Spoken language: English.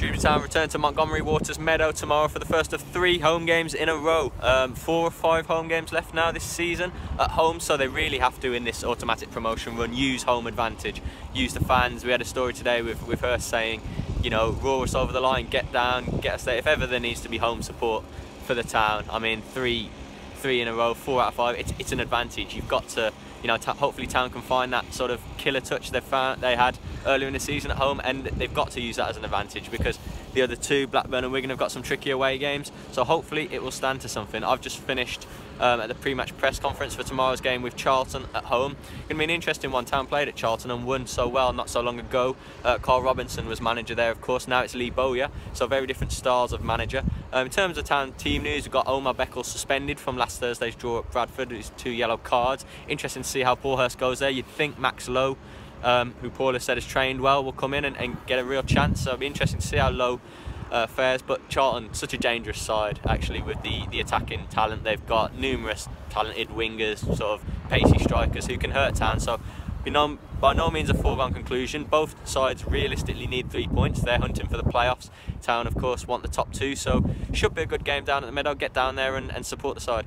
Town return to Montgomery Waters Meadow tomorrow for the first of three home games in a row. Um, four or five home games left now this season at home, so they really have to, in this automatic promotion run, use home advantage, use the fans. We had a story today with, with her saying, you know, roar us over the line, get down, get us there. If ever there needs to be home support for the town, I mean, three three in a row, four out of five, it's, it's an advantage. You've got to, you know, hopefully Town can find that sort of killer touch they found they had earlier in the season at home, and they've got to use that as an advantage because the other two, Blackburn and Wigan, have got some tricky away games. So hopefully it will stand to something. I've just finished um, at the pre-match press conference for tomorrow's game with Charlton at home. Going to be an interesting one. Town played at Charlton and won so well not so long ago. Uh, Karl Robinson was manager there, of course. Now it's Lee Bowyer, so very different styles of manager. Um, in terms of Town team news, we've got Omar Beckles suspended from last Thursday's draw at Bradford. His two yellow cards. Interesting to see how Paul Hurst goes there. You'd think Max Lowe um, who Paul has said has trained well, will come in and, and, get a real chance. So it'll be interesting to see how Lowe uh, fares. But Charlton, such a dangerous side actually with the, the attacking talent they've got, numerous talented wingers, sort of pacey strikers who can hurt Town. So no, by no means a foregone conclusion. Both sides realistically need three points. They're hunting for the playoffs. Town, of course, want the top two. So should be a good game down at the Meadow. Get down there and, and support the side.